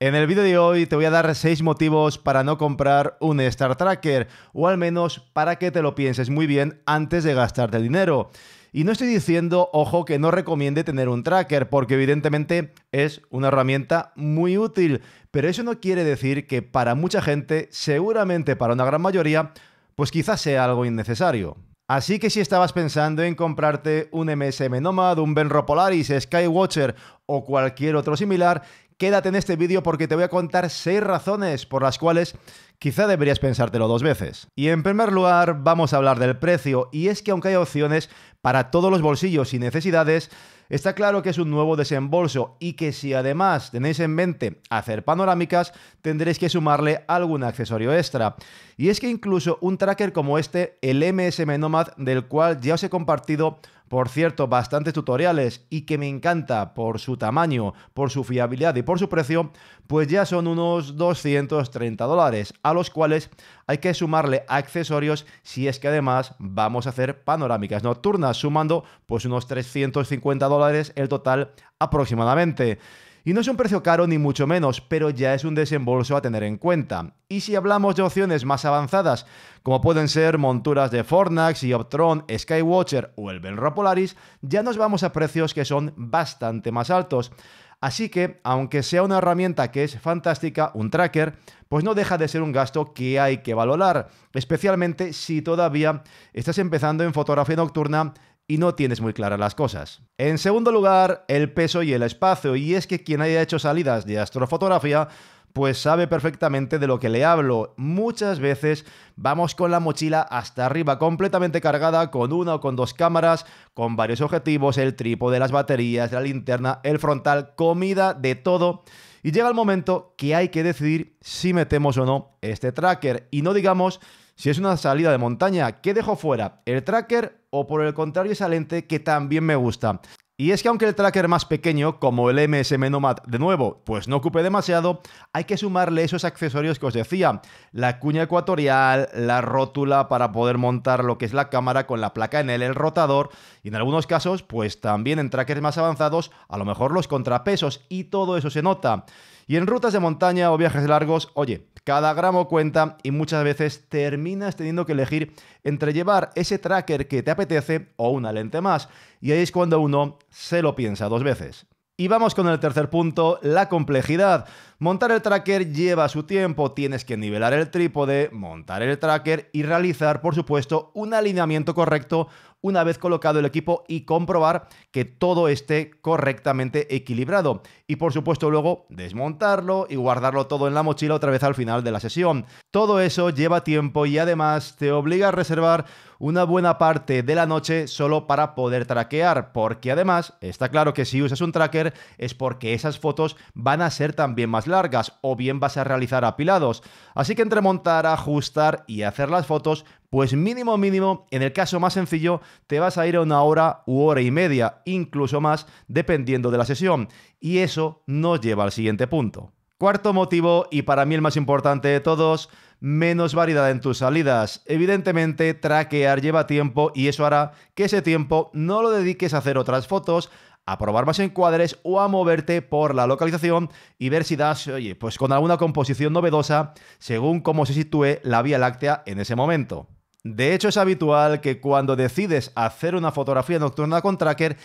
En el vídeo de hoy te voy a dar 6 motivos para no comprar un Star Tracker, o al menos para que te lo pienses muy bien antes de gastarte el dinero. Y no estoy diciendo, ojo, que no recomiende tener un tracker, porque evidentemente es una herramienta muy útil, pero eso no quiere decir que para mucha gente, seguramente para una gran mayoría, pues quizás sea algo innecesario. Así que si estabas pensando en comprarte un MSM Nomad, un Benro Polaris, Skywatcher o cualquier otro similar, quédate en este vídeo porque te voy a contar 6 razones por las cuales quizá deberías pensártelo dos veces. Y en primer lugar vamos a hablar del precio, y es que aunque hay opciones para todos los bolsillos y necesidades, Está claro que es un nuevo desembolso y que si además tenéis en mente hacer panorámicas, tendréis que sumarle algún accesorio extra. Y es que incluso un tracker como este, el MSM Nomad, del cual ya os he compartido por cierto, bastantes tutoriales y que me encanta por su tamaño, por su fiabilidad y por su precio, pues ya son unos 230 dólares, a los cuales hay que sumarle accesorios si es que además vamos a hacer panorámicas nocturnas, sumando pues unos 350 dólares el total aproximadamente. Y no es un precio caro ni mucho menos, pero ya es un desembolso a tener en cuenta. Y si hablamos de opciones más avanzadas, como pueden ser monturas de Fornax, Optron, Skywatcher o el Benro Polaris, ya nos vamos a precios que son bastante más altos. Así que, aunque sea una herramienta que es fantástica, un tracker, pues no deja de ser un gasto que hay que valorar, especialmente si todavía estás empezando en fotografía nocturna y no tienes muy claras las cosas. En segundo lugar, el peso y el espacio, y es que quien haya hecho salidas de astrofotografía pues sabe perfectamente de lo que le hablo. Muchas veces vamos con la mochila hasta arriba completamente cargada con una o con dos cámaras, con varios objetivos, el trípode, las baterías, la linterna, el frontal, comida, de todo. Y llega el momento que hay que decidir si metemos o no este tracker. Y no digamos si es una salida de montaña, ¿qué dejo fuera? ¿El tracker o por el contrario esa lente que también me gusta? Y es que aunque el tracker más pequeño, como el MSM Nomad, de nuevo, pues no ocupe demasiado, hay que sumarle esos accesorios que os decía. La cuña ecuatorial, la rótula para poder montar lo que es la cámara con la placa en él, el rotador, y en algunos casos, pues también en trackers más avanzados, a lo mejor los contrapesos, y todo eso se nota. Y en rutas de montaña o viajes largos, oye, cada gramo cuenta y muchas veces terminas teniendo que elegir entre llevar ese tracker que te apetece o una lente más. Y ahí es cuando uno se lo piensa dos veces. Y vamos con el tercer punto, la complejidad. Montar el tracker lleva su tiempo, tienes que nivelar el trípode, montar el tracker y realizar, por supuesto, un alineamiento correcto una vez colocado el equipo y comprobar que todo esté correctamente equilibrado. Y por supuesto luego desmontarlo y guardarlo todo en la mochila otra vez al final de la sesión. Todo eso lleva tiempo y además te obliga a reservar una buena parte de la noche solo para poder traquear, porque además está claro que si usas un tracker es porque esas fotos van a ser también más largas o bien vas a realizar apilados. Así que entre montar, ajustar y hacer las fotos, pues mínimo mínimo, en el caso más sencillo, te vas a ir a una hora u hora y media, incluso más, dependiendo de la sesión. Y eso nos lleva al siguiente punto. Cuarto motivo, y para mí el más importante de todos, menos variedad en tus salidas. Evidentemente, traquear lleva tiempo y eso hará que ese tiempo no lo dediques a hacer otras fotos, a probar más encuadres o a moverte por la localización y ver si das, oye, pues con alguna composición novedosa según cómo se sitúe la Vía Láctea en ese momento. De hecho, es habitual que cuando decides hacer una fotografía nocturna con tracker,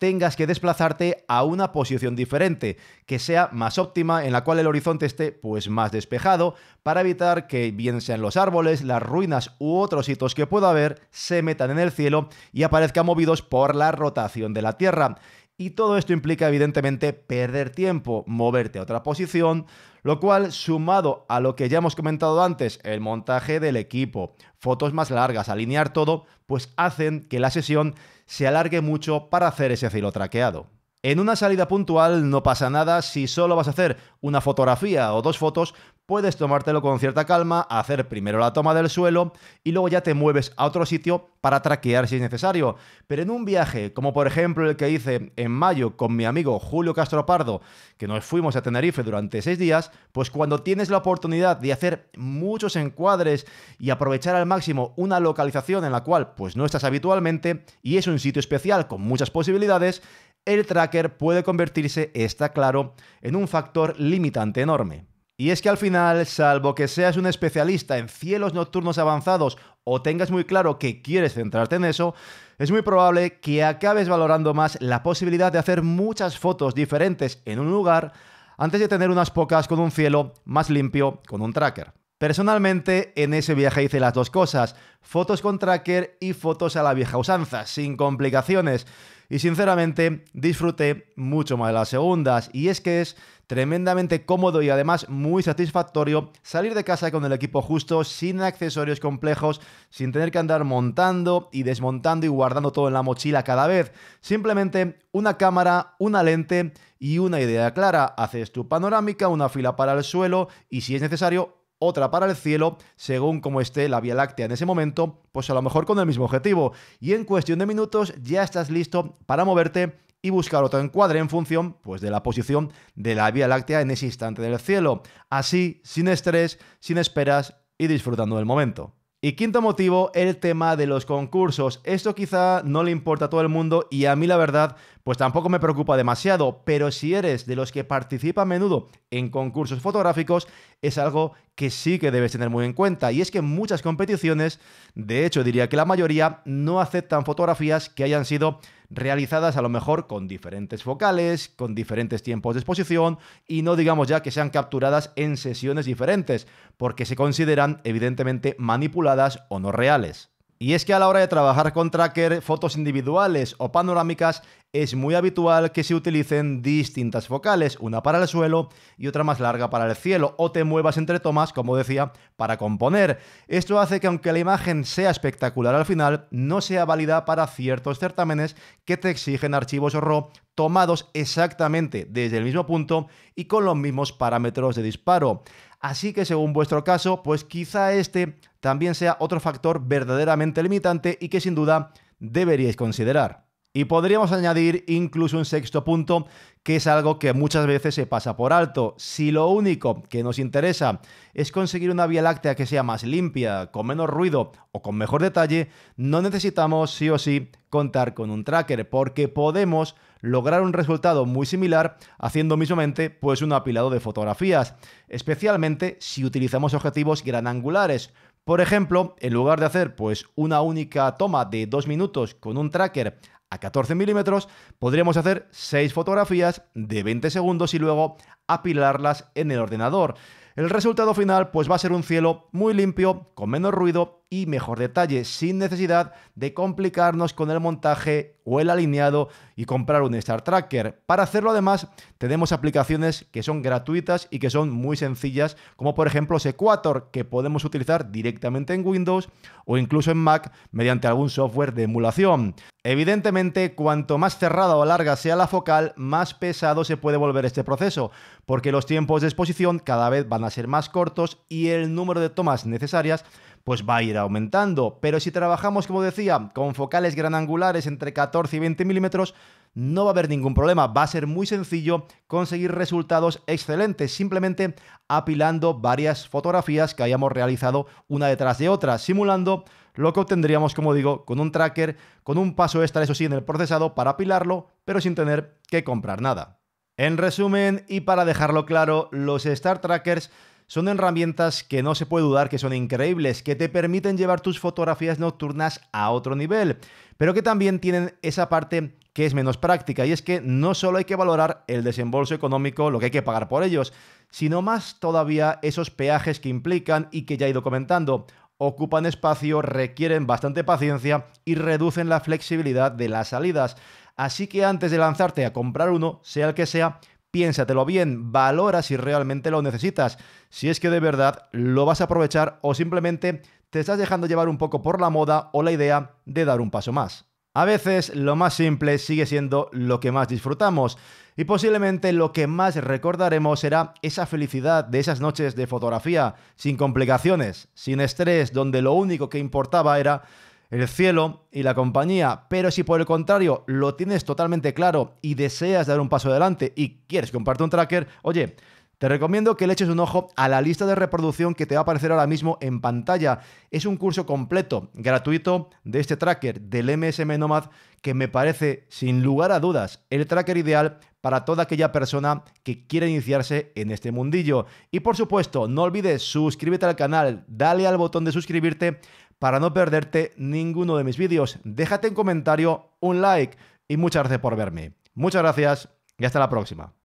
tengas que desplazarte a una posición diferente, que sea más óptima, en la cual el horizonte esté pues más despejado, para evitar que bien sean los árboles, las ruinas u otros hitos que pueda haber, se metan en el cielo y aparezcan movidos por la rotación de la Tierra. Y todo esto implica evidentemente perder tiempo, moverte a otra posición, lo cual sumado a lo que ya hemos comentado antes, el montaje del equipo, fotos más largas, alinear todo, pues hacen que la sesión se alargue mucho para hacer ese cielo traqueado. En una salida puntual no pasa nada si solo vas a hacer una fotografía o dos fotos, puedes tomártelo con cierta calma, hacer primero la toma del suelo y luego ya te mueves a otro sitio para traquear si es necesario. Pero en un viaje, como por ejemplo el que hice en mayo con mi amigo Julio Castro Pardo, que nos fuimos a Tenerife durante seis días, pues cuando tienes la oportunidad de hacer muchos encuadres y aprovechar al máximo una localización en la cual pues no estás habitualmente y es un sitio especial con muchas posibilidades, el tracker puede convertirse, está claro, en un factor limitante enorme. Y es que al final, salvo que seas un especialista en cielos nocturnos avanzados o tengas muy claro que quieres centrarte en eso, es muy probable que acabes valorando más la posibilidad de hacer muchas fotos diferentes en un lugar antes de tener unas pocas con un cielo más limpio con un tracker. Personalmente, en ese viaje hice las dos cosas, fotos con tracker y fotos a la vieja usanza, sin complicaciones. Y sinceramente, disfruté mucho más de las segundas. Y es que es tremendamente cómodo y además muy satisfactorio salir de casa con el equipo justo, sin accesorios complejos, sin tener que andar montando y desmontando y guardando todo en la mochila cada vez. Simplemente una cámara, una lente y una idea clara. Haces tu panorámica, una fila para el suelo y si es necesario otra para el cielo, según como esté la Vía Láctea en ese momento, pues a lo mejor con el mismo objetivo. Y en cuestión de minutos ya estás listo para moverte y buscar otro encuadre en función pues, de la posición de la Vía Láctea en ese instante del cielo. Así, sin estrés, sin esperas y disfrutando del momento. Y quinto motivo, el tema de los concursos. Esto quizá no le importa a todo el mundo y a mí la verdad, pues tampoco me preocupa demasiado, pero si eres de los que participa a menudo en concursos fotográficos, es algo que sí que debes tener muy en cuenta. Y es que muchas competiciones, de hecho diría que la mayoría, no aceptan fotografías que hayan sido realizadas a lo mejor con diferentes focales, con diferentes tiempos de exposición y no digamos ya que sean capturadas en sesiones diferentes, porque se consideran evidentemente manipuladas o no reales. Y es que a la hora de trabajar con tracker, fotos individuales o panorámicas, es muy habitual que se utilicen distintas focales, una para el suelo y otra más larga para el cielo, o te muevas entre tomas, como decía, para componer. Esto hace que aunque la imagen sea espectacular al final, no sea válida para ciertos certámenes que te exigen archivos RAW tomados exactamente desde el mismo punto y con los mismos parámetros de disparo. Así que según vuestro caso, pues quizá este también sea otro factor verdaderamente limitante y que sin duda deberíais considerar. Y podríamos añadir incluso un sexto punto, que es algo que muchas veces se pasa por alto. Si lo único que nos interesa es conseguir una vía láctea que sea más limpia, con menos ruido o con mejor detalle, no necesitamos sí o sí contar con un tracker, porque podemos lograr un resultado muy similar haciendo mismamente pues un apilado de fotografías, especialmente si utilizamos objetivos gran angulares. Por ejemplo, en lugar de hacer pues una única toma de dos minutos con un tracker a 14 milímetros, podríamos hacer 6 fotografías de 20 segundos y luego apilarlas en el ordenador. El resultado final pues va a ser un cielo muy limpio, con menos ruido y mejor detalle, sin necesidad de complicarnos con el montaje o el alineado y comprar un Star Tracker. Para hacerlo además tenemos aplicaciones que son gratuitas y que son muy sencillas, como por ejemplo Sequator, que podemos utilizar directamente en Windows o incluso en Mac mediante algún software de emulación. Evidentemente, cuanto más cerrada o larga sea la focal, más pesado se puede volver este proceso, porque los tiempos de exposición cada vez van a ser más cortos y el número de tomas necesarias pues va a ir aumentando. Pero si trabajamos, como decía, con focales gran angulares entre 14 y 20 milímetros, no va a haber ningún problema. Va a ser muy sencillo conseguir resultados excelentes, simplemente apilando varias fotografías que hayamos realizado una detrás de otra, simulando lo que obtendríamos, como digo, con un tracker, con un paso extra, eso sí, en el procesado para apilarlo, pero sin tener que comprar nada. En resumen, y para dejarlo claro, los Star Trackers son herramientas que no se puede dudar que son increíbles, que te permiten llevar tus fotografías nocturnas a otro nivel, pero que también tienen esa parte que es menos práctica, y es que no solo hay que valorar el desembolso económico, lo que hay que pagar por ellos, sino más todavía esos peajes que implican y que ya he ido comentando. Ocupan espacio, requieren bastante paciencia y reducen la flexibilidad de las salidas. Así que antes de lanzarte a comprar uno, sea el que sea, piénsatelo bien, valora si realmente lo necesitas, si es que de verdad lo vas a aprovechar o simplemente te estás dejando llevar un poco por la moda o la idea de dar un paso más. A veces lo más simple sigue siendo lo que más disfrutamos y posiblemente lo que más recordaremos será esa felicidad de esas noches de fotografía, sin complicaciones, sin estrés, donde lo único que importaba era el cielo y la compañía. Pero si por el contrario lo tienes totalmente claro y deseas dar un paso adelante y quieres comprarte un tracker, oye, Te recomiendo que le eches un ojo a la lista de reproducción que te va a aparecer ahora mismo en pantalla. Es un curso completo, gratuito, de este tracker del MSM Nomad que me parece, sin lugar a dudas, el tracker ideal para toda aquella persona que quiera iniciarse en este mundillo. Y por supuesto, no olvides suscríbete al canal, dale al botón de suscribirte para no perderte ninguno de mis vídeos. Déjate en comentario un like y muchas gracias por verme. Muchas gracias y hasta la próxima.